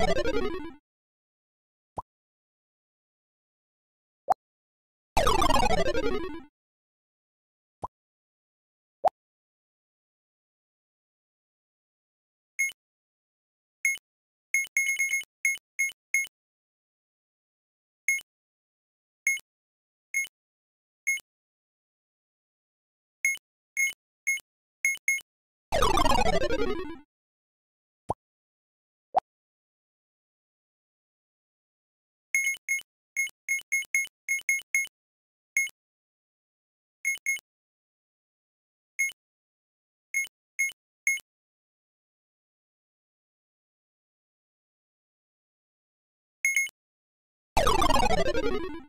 you you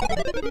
you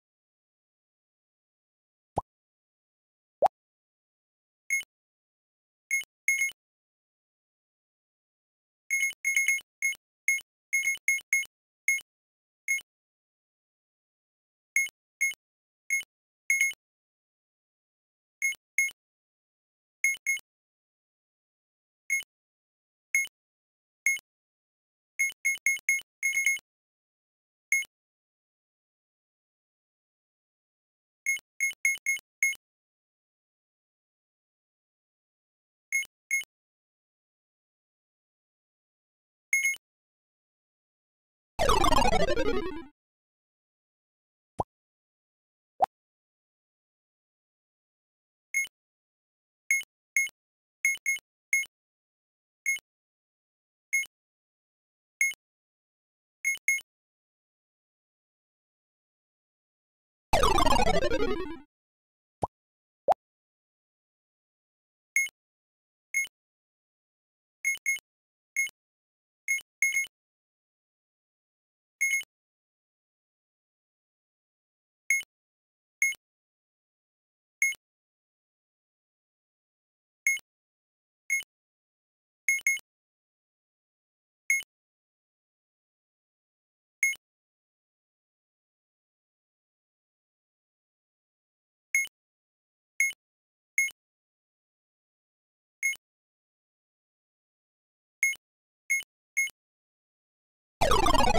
you